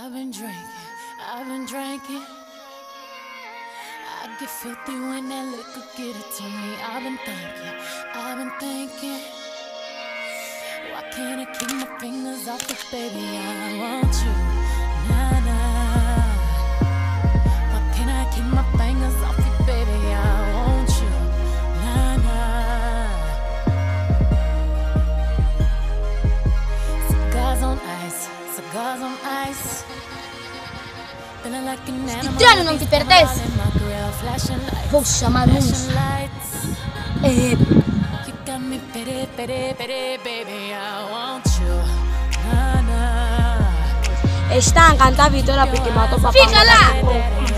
I've been drinking, I've been drinking. I get filthy when that liquor get it to me. I've been thinking, I've been thinking. Why can't I keep my fingers off it, baby? I want pity, pity, pity, baby. I want you. Na na. E stanca cantare Vittoria perché mi ha toppato. Fica là!